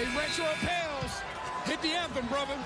Hey, Retro Pals, hit the anthem, brother.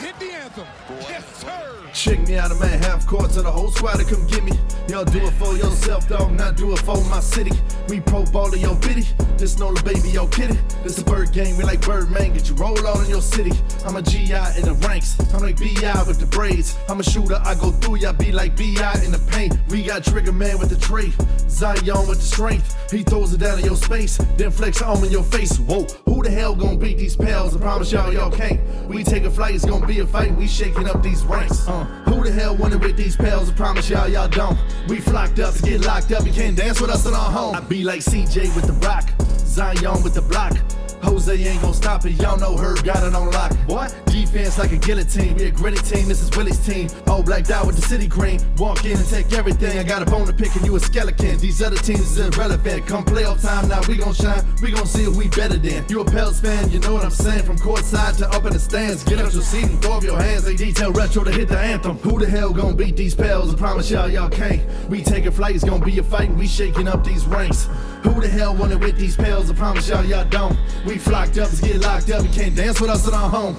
Hit the anthem. Yes, sir. Check me out of my half court to the whole squad to come get me. Y'all do it for yourself, dog, not do it for my city. We pro ball baller, yo bitty. This no the baby, yo kitty. This a bird game, we like Birdman, get you roll on in your city. I'm a GI in the ranks, I'm like BI with the braids. I'm a shooter, I go through y'all be like BI in the paint. We got Trigger Man with the tray, Zion with the strength. He throws it down in your space, then flex on in your face. Whoa, who the hell gonna beat these Pels? I promise y'all, y'all can't. We take a flight, it's gonna be a fight, we shaking up these ranks. Uh, who the hell wanna with these Pels? I promise y'all, y'all don't. We flocked up to get locked up, you can't dance with us in our home. I be like CJ with the rock, Zion with the block. Jose ain't gon' stop it, y'all know her, got it on lock. What? Defense like a guillotine, we a gritty team, this is Willie's team. All blacked out with the city green, walk in and take everything. I got a bone to pick and you a skeleton. These other teams is irrelevant. Come playoff time, now we gon' shine, we gon' see if we better than. You a Pels fan, you know what I'm saying? From courtside to up in the stands, get up your seat and throw up your hands. They detail retro to hit the anthem. Who the hell gon' beat these Pels? I promise y'all, y'all can't. We taking flight, it's gon' be a fight, we shaking up these ranks. Who the hell wanna with these Pels? I promise y'all, y'all don't. We flocked up, let's get locked up, you can't dance with us in our home.